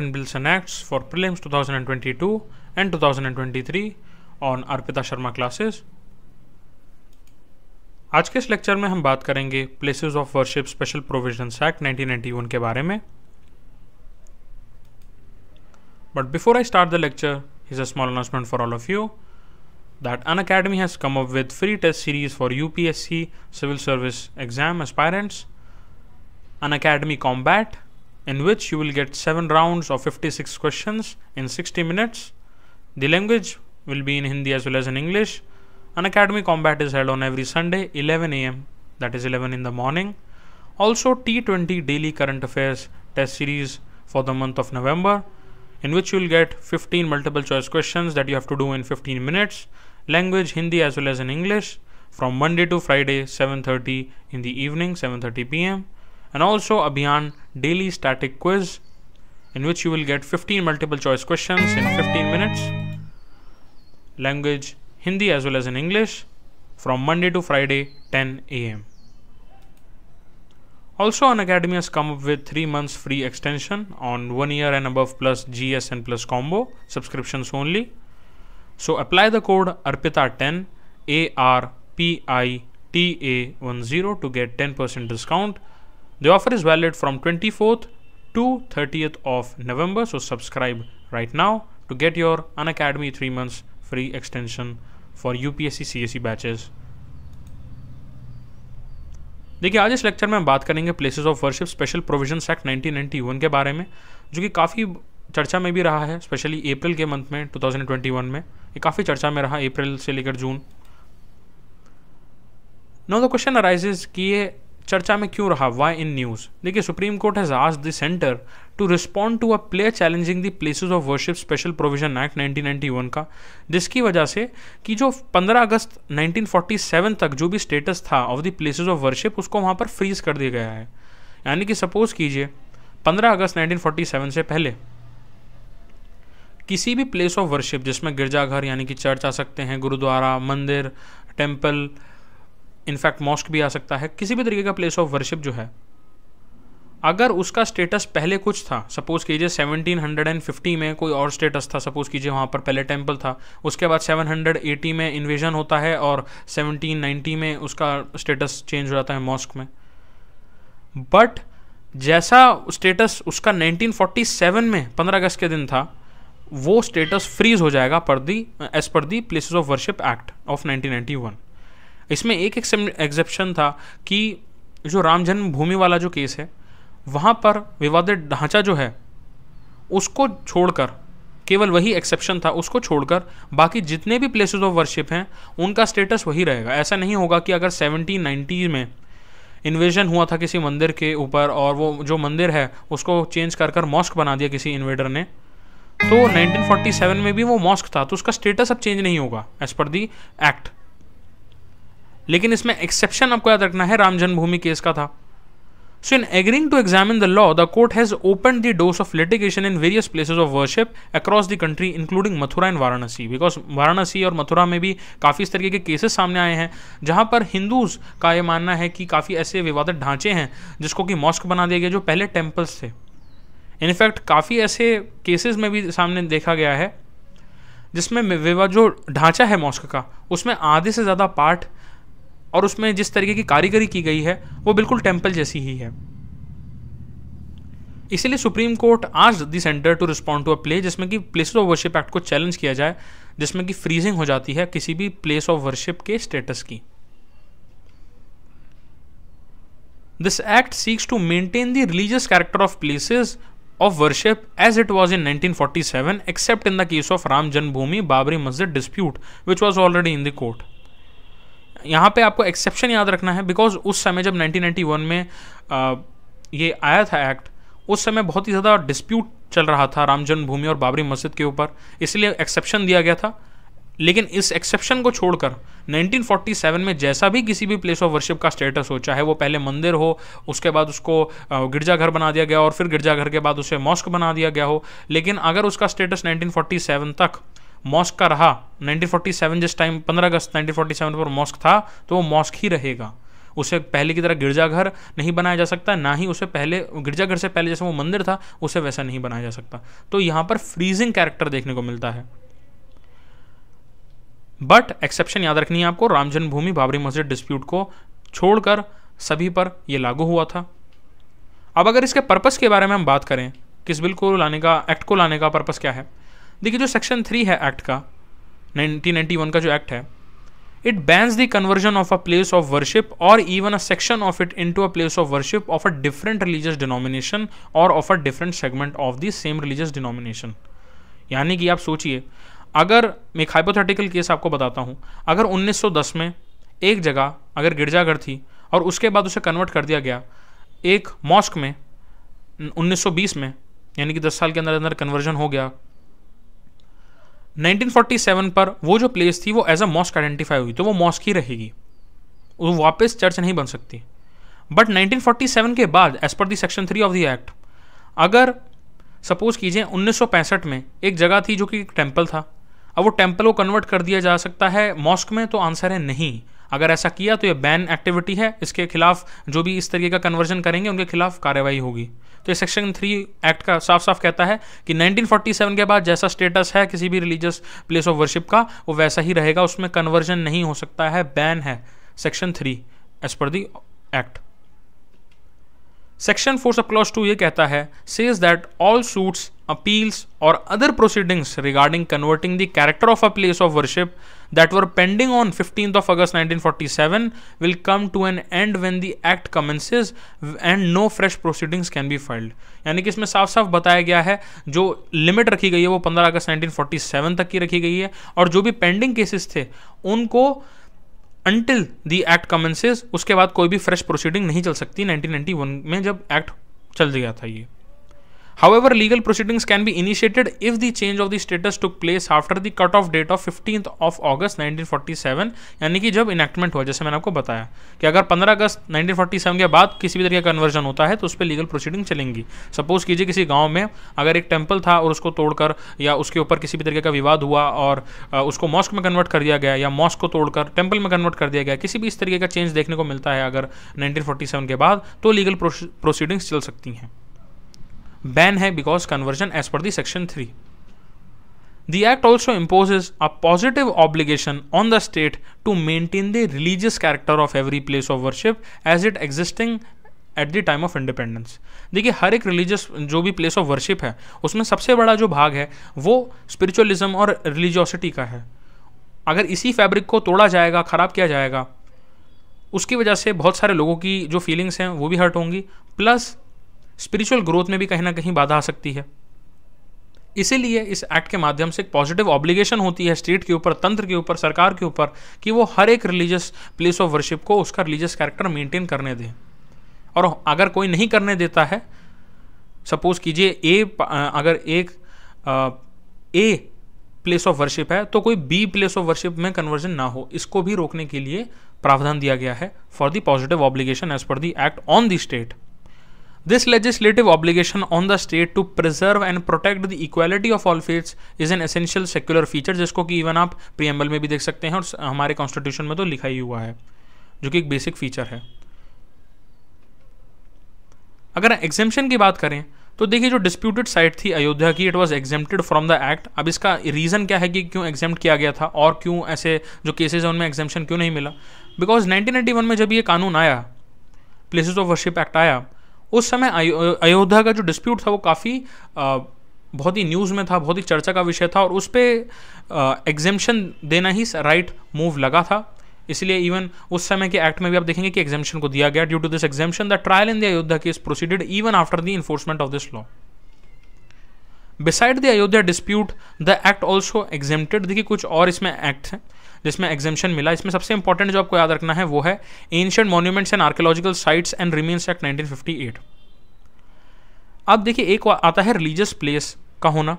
Bills and Acts for Prelims 2022 and 2023 on Arpita Sharma classes. आज के इस lecture में हम बात करेंगे places of worship special provision act 1991 के बारे में but before I start the lecture is a small announcement for all of you that An Academy has come up with free test series for UPSC civil service exam aspirants. An Academy Combat in which you will get 7 rounds of 56 questions in 60 minutes. The language will be in Hindi as well as in English. An academy combat is held on every Sunday 11 am that is 11 in the morning. Also T20 daily current affairs test series for the month of November in which you will get 15 multiple choice questions that you have to do in 15 minutes. Language Hindi as well as in English from Monday to Friday 7:30 in the evening 7:30 pm and also Abhiyan daily static quiz in which you will get 15 multiple choice questions in 15 minutes. Language Hindi as well as in English from Monday to Friday 10 am. Also, An Academy has come up with 3 months free extension on 1 year and above plus GS and plus combo subscriptions only. So, apply the code ARPITA10 A R P I T A 10 to get 10% discount the offer is valid from 24th to 30th of November. So subscribe right now to get your Unacademy 3 months free extension for UPSC CSE batches देखिए, आज इस lecture में हम बात करेंगे places of worship special provision act 1991 के बारे में, जो कि काफ़ी चर्चा में भी रहा है स्पेशली अप्रैल के मंथ में 2021 में ये काफ़ी चर्चा में रहा अप्रैल से लेकर June no the question arises कि ये चर्चा में क्यों रहा? वाई इन न्यूज़ देखिए सुप्रीम कोर्ट हैज़ आज the centre to respond to a plea challenging the places of worship special provision act 1991 का। जिसकी वजह से कि जो 15 अगस्त 1947 तक जो भी स्टेटस था of the places of worship उसको वहाँ पर फ्रीज कर दिया गया है। यानी कि सपोज़ कीजिए 15 अगस्त 1947 से पहले किसी भी प्लेस ऑफ़ वर्शिप जिसमें गिरजाघर यानी कि चर्च आ सकते हैं, गुरुद्वारा, मंदिर टेंपल इनफैक्ट मॉस्क भी आ सकता है, किसी भी तरीके का प्लेस ऑफ़ वर्शिप जो है। अगर उसका स्टेटस पहले कुछ था सपोज़ कीजिए 1750 में कोई और स्टेटस था सपोज़ कीजिए वहाँ पर पहले टेंपल था, उसके बाद 780 में इन्वेजन होता है और 1790 में उसका स्टेटस चेंज हो जाता है मॉस्क में। बट जैसा स्टेटस उसका 1947 में 15 अगस्त के दिन था, वो स्टेटस फ्रीज हो जाएगा per the as per the places of worship act of 1991 इसमें एक एग्जेप्शन था कि जो राम जन्मभूमि वाला जो केस है, वहाँ पर विवादित ढांचा जो है, उसको छोड़कर, केवल वही एक्सेप्शन था, उसको छोड़कर बाकी जितने भी प्लेसेस ऑफ़ वर्शिप हैं, उनका स्टेटस वही रहेगा। ऐसा नहीं होगा कि अगर सेवनटीन में इन्वेजन हुआ था किसी मंदिर के ऊपर और वो जो मंदिर है, उसको चेंज कर कर मॉस्क बना दिया किसी इन्वेडर ने तो 1947 में भी वो मॉस्क था तो उसका स्टेटस अब चेंज नहीं होगा एज पर दी एक्ट लेकिन इसमें एक्सेप्शन आपको याद रखना है, राम जन्मभूमि केस का था। So in agreeing to examine the law the court has open the doors of litigation in various places of worship across the country including Mathura and Varanasi because Varanasi और मथुरा में भी काफ़ी इस तरीके के केसेस सामने आए हैं, जहाँ पर हिंदूज का यह मानना है कि काफ़ी ऐसे विवादित ढांचे हैं, जिसको कि मॉस्क बना दिया गया, जो पहले टेम्पल्स थे। इनफैक्ट काफ़ी ऐसे केसेस में भी सामने देखा गया है, जिसमें विवाद जो ढांचा है मॉस्क का, उसमें आधे से ज़्यादा पार्ट और उसमें जिस तरीके की कारीगरी की गई है, वो बिल्कुल टेंपल जैसी ही है। इसीलिए सुप्रीम कोर्ट आज the centre to respond to a plea, जिसमें कि प्लेस ऑफ़ वर्शिप एक्ट को चैलेंज किया जाए, जिसमें कि फ्रीजिंग हो जाती है किसी भी प्लेस ऑफ़ वर्शिप के स्टेटस की। This act seeks to maintain the religious character of places of worship as it was in 1947 except in the case of Ram Janmabhoomi Babri Masjid dispute which was already in the court यहाँ पे आपको exception याद रखना है because उस समय जब 1991 में आ, ये आया था एक्ट उस समय बहुत ही ज़्यादा डिस्प्यूट चल रहा था राम जन्मभूमि और बाबरी मस्जिद के ऊपर इसलिए एक्सेप्शन दिया गया था। लेकिन इस एक्सेप्शन को छोड़कर 1947 में जैसा भी किसी भी प्लेस ऑफ़ वर्शिप का स्टेटस हो चाहे वो पहले मंदिर हो उसके बाद उसको गिरजाघर बना दिया गया और फिर गिरजाघर के बाद उसे मॉस्क बना दिया गया हो लेकिन अगर उसका स्टेटस 1947 तक मॉस्क का रहा। 1947 जिस टाइम 15 अगस्त 1947 पर मॉस्क था तो वो मॉस्क ही रहेगा। उसे पहले की तरह गिरजाघर नहीं बनाया जा सकता, ना ही उसे पहले, गिरजाघर से पहले जैसे वो मंदिर था, उसे वैसा नहीं बनाया जा सकता। तो यहाँ पर फ्रीजिंग कैरेक्टर देखने को मिलता है। बट एक्सेप्शन याद रखनी है आपको, राम जन्मभूमि बाबरी मस्जिद डिस्प्यूट को छोड़कर सभी पर यह लागू हुआ था। अब अगर इसके पर्पस के बारे में हम बात करें, किस बिल को लाने का एक्ट को लाने का पर्पस क्या है? देखिए जो सेक्शन थ्री है एक्ट का 1991 का जो एक्ट है it bans the conversion of a place of worship or even a section of it into a place of worship of a different religious denomination or of a different segment of the same religious denomination यानी कि आप सोचिए, अगर मैं एक hypothetical case आपको बताता हूँ, अगर 1910 में एक जगह अगर गिरजाघर थी और उसके बाद उसे कन्वर्ट कर दिया गया, एक मॉस्क में 1920 में, यानी कि 10 साल के अंदर अंदर कन्वर्जन हो गया 1947 पर वो जो प्लेस थी, वो एज अ मॉस्क आइडेंटिफाई हुई तो वो मॉस्क ही रहेगी। वो वापस चर्च नहीं बन सकती। बट 1947 के बाद as per the section three of the act अगर सपोज़ कीजिए 1965 में एक जगह थी जो कि टेंपल था, अब वो टेंपल को कन्वर्ट कर दिया जा सकता है मॉस्क में तो आंसर है नहीं। अगर ऐसा किया तो ये बैन एक्टिविटी है, इसके खिलाफ जो भी इस तरीके का कन्वर्जन करेंगे, उनके खिलाफ कार्रवाई होगी। तो सेक्शन थ्री एक्ट का साफ़ साफ़ कहता है कि 1947 के बाद जैसा स्टेटस है किसी भी रिलीजियस प्लेस ऑफ़ वर्शिप का, वो वैसा ही रहेगा, उसमें कन्वर्जन नहीं हो सकता है बैन है। Section three as per the act section four sub clause two ये कहता है says that all suits appeals or other proceedings regarding converting the character of a place of worship that were pending on 15th of August 1947 will come to an end when the act commences and no fresh proceedings can be filed यानी कि इसमें साफ़ साफ़ बताया गया है, जो limit रखी गई है वो 15 अगस्त 1947 तक की रखी गई है और जो भी पेंडिंग केसेस थे, उनको अंटिल दी एक्ट कमेंसेस उसके बाद कोई भी फ्रेश प्रोसीडिंग नहीं चल सकती 1991 में जब एक्ट चल गया था ये। However, legal proceedings can be initiated if the change of the status took place after the cut-off date of 15th of August 1947 यानी कि जब इनेक्टमेंट हुआ जैसे मैंने आपको बताया कि अगर 15 अगस्त 1947 के बाद किसी भी तरीके का कन्वर्जन होता है तो उस पर लीगल प्रोसीडिंग चलेंगी। सपोज़ कीजिए किसी गाँव में अगर एक टेंपल था और उसको तोड़कर या उसके ऊपर किसी भी तरीके का विवाद हुआ और उसको मॉस्क में कन्वर्ट कर दिया गया या मॉस्क को तोड़कर टेंपल में कन्वर्ट कर दिया गया किसी भी इस तरीके का चेंज देखने को मिलता है अगर 1947 के बाद तो लीगल प्रोसीडिंग्स चल सकती हैं। बैन है because conversion as per the three The Act also imposes a positive obligation on the state to maintain the religious character of every place of worship as it existing at the time of independence देखिए, हर एक religious जो भी place of worship है, उसमें सबसे बड़ा जो भाग है, वो स्पिरिचुअलिज्म और रिलीजियोसिटी का है। अगर इसी फैब्रिक को तोड़ा जाएगा, ख़राब किया जाएगा, उसकी वजह से बहुत सारे लोगों की जो फीलिंग्स हैं, वो भी हर्ट होंगी। प्लस स्पिरिचुअल ग्रोथ में भी कहीं ना कहीं बाधा आ सकती है। इसीलिए इस एक्ट के माध्यम से एक पॉजिटिव ऑब्लिगेशन होती है स्टेट के ऊपर, तंत्र के ऊपर, सरकार के ऊपर, कि वो हर एक रिलीजियस प्लेस ऑफ़ वर्शिप को उसका रिलीजियस कैरेक्टर मेंटेन करने दें। और अगर कोई नहीं करने देता है सपोज़ कीजिए ए अगर एक ए प्लेस ऑफ़ वर्शिप है तो कोई बी प्लेस ऑफ़ वर्शिप में कन्वर्जन ना हो। इसको भी रोकने के लिए प्रावधान दिया गया है for the positive obligation as per the act on the state This legislative obligation on the state to preserve and protect the equality of all faiths is an essential secular feature जिसको कि even आप preamble में भी देख सकते हैं और हमारे कॉन्स्टिट्यूशन में तो लिखा ही हुआ है, जो कि एक बेसिक फीचर है। अगर एग्जेम्पन की बात करें तो देखिए जो डिस्प्यूटेड साइट थी अयोध्या की it was exempted from the act अब इसका रीज़न क्या है कि क्यों एग्ज़ाम किया गया था और क्यों ऐसे जो केसेज हैं उनमें एग्जेम्पन क्यों नहीं मिला? बिकॉज़ 1991 में जब ये कानून आया प्लेसेस ऑफ़ वर्शिप एक्ट आया उस समय अयोध्या का जो डिस्प्यूट था वो काफ़ी बहुत ही न्यूज़ में था, बहुत ही चर्चा का विषय था और उस पर एग्जेम्पन देना ही राइट मूव लगा था। इसलिए इवन उस समय के एक्ट में भी आप देखेंगे कि एग्जामेशन को दिया गया। Due to this exemption the trial in the Ayodhya case proceeded even after the enforcement of this law beside the Ayodhya dispute the act also exempted देखिए, कुछ और इसमें एक्ट हैं। जिसमें एग्जामेशन मिला। इसमें सबसे इंपॉर्टेंट जो आपको याद रखना है वो है ancient monuments and archaeological sites and remains act 1958 अब देखिए, एक आता है रिलीजियस प्लेस का होना,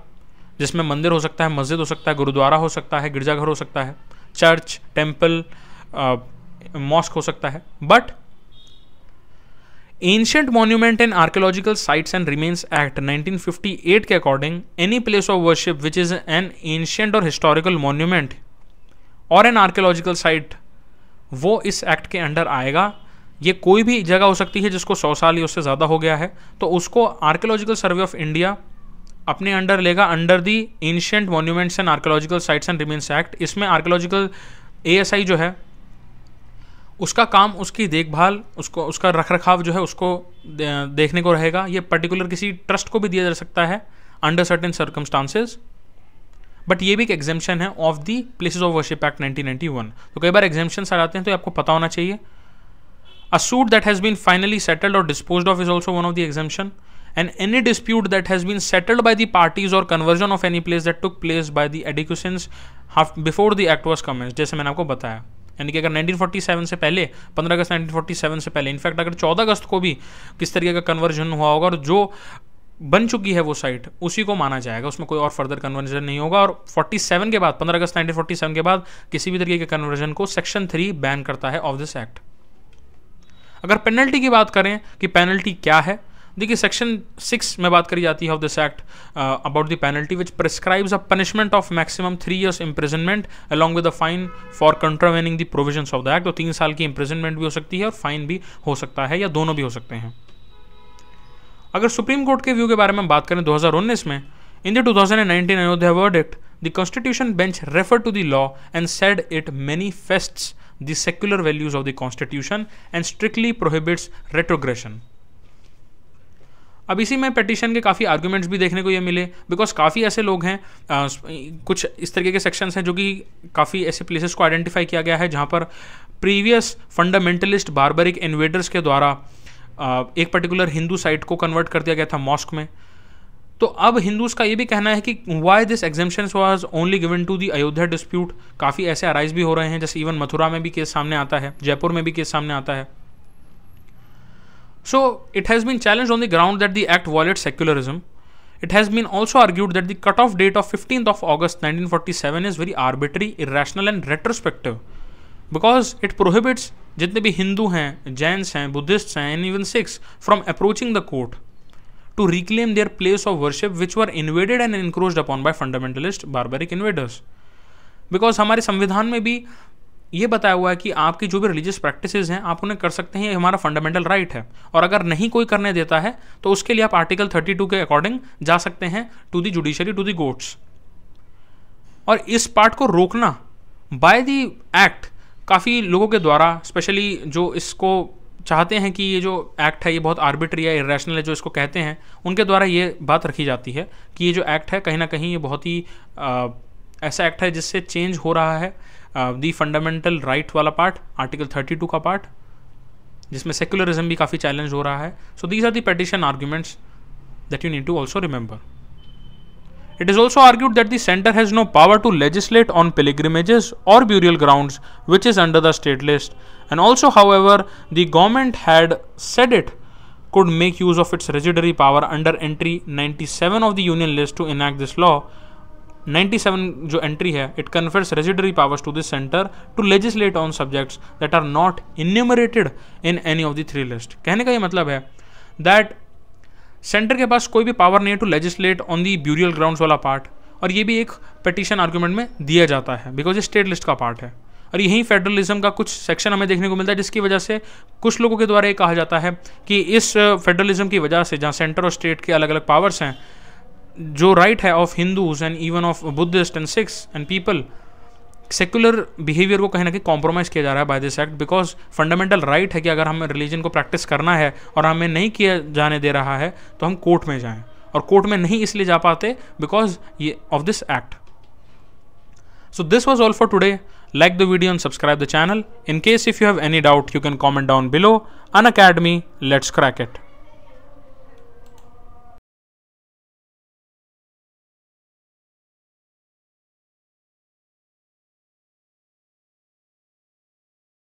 जिसमें मंदिर हो सकता है, मस्जिद हो सकता है, गुरुद्वारा हो सकता है, गिरजाघर हो सकता है चर्च टेंपल मॉस्क हो सकता है। But ancient monument and archaeological sites and remains act 1958 के according any place of worship which is an ancient or historical monument or an archaeological site वो इस एक्ट के अंडर आएगा। ये कोई भी जगह हो सकती है जिसको सौ साल या उससे ज़्यादा हो गया है तो उसको आर्कियोलॉजिकल सर्वे ऑफ़ इंडिया अपने अंडर लेगा under the ancient monuments and archaeological sites and remains act इसमें आर्कियोलॉजिकल ए जो है, उसका काम, उसकी देखभाल, उसको, उसका रख रखाव जो है, उसको देखने को रहेगा। ये पर्टिकुलर किसी ट्रस्ट को भी दिया जा सकता है अंडर सर्टेन सर्कमस्टांसेस बट ये भी एक एग्जामेशन है of the places of worship act 1991 तो कई बार एग्जामेशन आ जाते हैं तो आपको पता होना चाहिए। A suit that has been finally settled or disposed of is also one of the exemption and any dispute that has been settled by the parties or conversion of any place that took place by the educations before the act was commenced, जैसे मैंने आपको बताया। यानी कि अगर 1947 से पहले 15 अगस्त 1947 से पहले इनफैक्ट अगर 14 अगस्त को भी किस तरीके का कन्वर्जन हुआ होगा और जो बन चुकी है वो साइट उसी को माना जाएगा। उसमें कोई और फर्दर कन्वर्जन नहीं होगा और 47 के बाद 15 अगस्त 1947 के बाद किसी भी तरीके के कन्वर्जन को सेक्शन थ्री बैन करता है ऑफ़ दिस एक्ट अगर पेनल्टी की बात करें कि पेनल्टी क्या है, देखिए सेक्शन सिक्स में बात करी जाती है of this act about the penalty which prescribes a punishment of maximum three years imprisonment along with a fine for contravening the provision of the act तो तीन साल की इंप्रिजनमेंट भी हो सकती है और फाइन भी हो सकता है या दोनों भी हो सकते हैं। अगर सुप्रीम कोर्ट के व्यू के बारे में बात करें 2019 में in the 2019 Ayodhya verdict the constitution bench refer to the law and said it manifests the secular values of the constitution and strictly prohibits retrogression अब इसी में पिटिशन के काफ़ी आर्ग्यूमेंट्स भी देखने को ये मिले बिकॉज़ काफ़ी ऐसे लोग हैं आ, कुछ इस तरीके के सेक्शंस हैं जो कि काफ़ी ऐसे प्लेसेस को आइडेंटिफाई किया गया है जहाँ पर प्रीवियस फंडामेंटलिस्ट बारबरिक इन्वेडर्स के द्वारा एक पर्टिकुलर हिंदू साइट को कन्वर्ट कर दिया गया था मॉस्क में। तो अब हिंदूज का ये भी कहना है कि why this exemptions was only given to the Ayodhya dispute काफ़ी ऐसे अराइज भी हो रहे हैं, जैसे इवन मथुरा में भी केस सामने आता है जयपुर में भी केस सामने आता है। So it has been challenge on the ground that the act violate secularism it has been also argued that the cut off date of fifteenth of August nineteen forty seven is very arbitrary irrational and retrospective because it prohibits जितने भी हिंदू हैं जैन्स हैं Buddhist हैं and even Sikhs from approaching the court to reclaim their place of worship which were invaded and encroached upon by fundamentalist barbaric invaders because हमारे संविधान में भी ये बताया हुआ है कि आपकी जो भी रिलीजियस प्रैक्टिसेस हैं, आप उन्हें कर सकते हैं, ये हमारा फंडामेंटल राइट है। और अगर नहीं कोई करने देता है तो उसके लिए आप आर्टिकल 32 के अकॉर्डिंग जा सकते हैं to the judiciary to the courts और इस पार्ट को रोकना बाय दी एक्ट काफ़ी लोगों के द्वारा स्पेशली जो इसको चाहते हैं कि ये जो एक्ट है ये बहुत आर्बिट्री है इरेशनल है जो इसको कहते हैं उनके द्वारा ये बात रखी जाती है कि ये जो एक्ट है कहीं ना कहीं ये बहुत ही आ, ऐसा एक्ट है जिससे चेंज हो रहा है दी फंडामेंटल राइट वाला पार्ट आर्टिकल 32 का पार्ट जिसमें सेक्युलरिज्म भी काफ़ी चैलेंज हो रहा है। So these are the petition arguments that you need to also remember It is also argued that the center has no power to legislate on pilgrimages or burial grounds, which is under the state list. And also, however, the government had said it could make use of its residuary power under entry 97 of the union list to enact this law, 97 जो entry है it confers residuary powers to this centre to legislate on subjects that are not enumerated in any of the three list कहने का ये मतलब है that centre के पास कोई भी पावर नहीं है to legislate on the burial ground वाला पार्ट और ये भी एक पटिशन आर्ग्यूमेंट में दिया जाता है बिकॉज़ ये स्टेट लिस्ट का पार्ट है। और यही फेडरलिज्म का कुछ सेक्शन हमें देखने को मिलता है, जिसकी वजह से कुछ लोगों के द्वारा ये कहा जाता है कि इस फेडरलिज्म की वजह से जहाँ सेंटर और स्टेट के अलग अलग पावर्स हैं, जो राइट है of Hindus and even of Buddhist and Sikhs and people secular behaviour को कहीं ना कहीं कॉम्प्रोमाइज़ किया जा रहा है by this act because fundamental right है कि अगर हमें रिलीजन को प्रैक्टिस करना है और हमें नहीं किया जाने दे रहा है तो हम कोर्ट में जाएँ। और कोर्ट में नहीं इसलिए जा पाते बिकॉज़ ये of this act so this was all for today like the video and subscribe the channel in case if you have any doubt you can comment down below Unacademy let's crack it